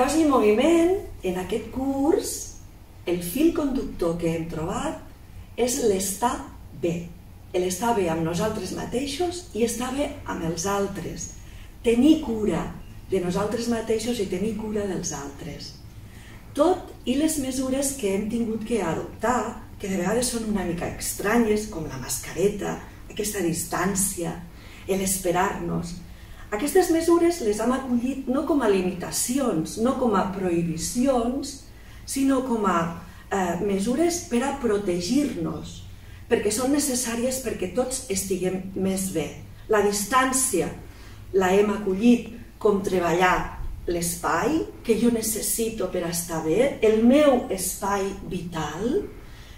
cos i moviment, en aquest curs, el fil conductor que hem trobat és l'estar bé. L'estar bé amb nosaltres mateixos i estar bé amb els altres. Tenir cura de nosaltres mateixos i tenir cura dels altres. Tot i les mesures que hem tingut que adoptar, que de vegades són una mica estranyes, com la mascareta, aquesta distància, l'esperar-nos, aquestes mesures les hem acollit no com a limitacions, no com a prohibicions, sinó com a eh, mesures per a protegir-nos, perquè són necessàries perquè tots estiguem més bé. La distància la hem acollit com treballar l'espai que jo necessito per estar bé, el meu espai vital,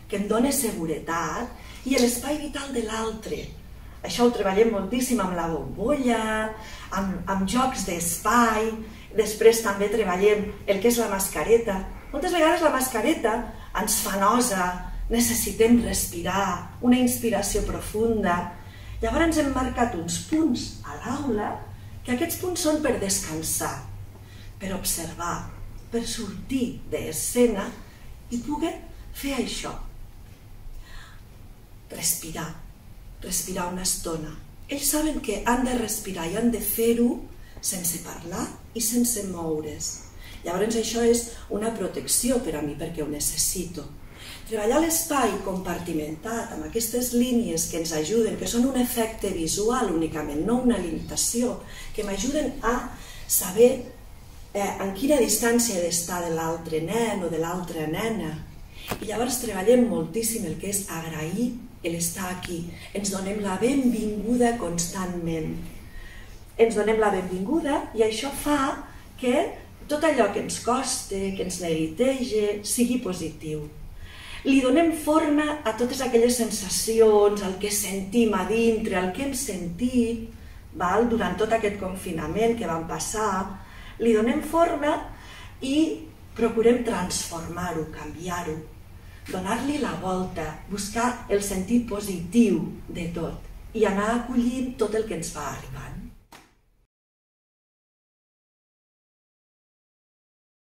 que em dona seguretat, i l'espai vital de l'altre, això ho treballem moltíssim amb la bombolla, amb, amb jocs d'espai, després també treballem el que és la mascareta. Moltes vegades la mascareta ens fa nosa, necessitem respirar, una inspiració profunda. Llavors hem marcat uns punts a l'aula, que aquests punts són per descansar, per observar, per sortir d'escena i poder fer això. Respirar, respirar una estona. Ells saben que han de respirar i han de fer-ho sense parlar i sense moure's. Llavors això és una protecció per a mi perquè ho necessito. Treballar l'espai compartimentat amb aquestes línies que ens ajuden, que són un efecte visual únicament, no una limitació, que m'ajuden a saber eh, en quina distància d'estar de l'altre nen o de l'altra nena. I llavors treballem moltíssim el que és agrair l'estar aquí. Ens donem la benvinguda constantment. Ens donem la benvinguda i això fa que tot allò que ens costa, que ens neguiteja, sigui positiu. Li donem forma a totes aquelles sensacions, el que sentim a dintre, el que hem sentit, val? durant tot aquest confinament que vam passar, li donem forma i procurem transformar-ho, canviar-ho donar-li la volta, buscar el sentit positiu de tot i anar acollint tot el que ens va arribant.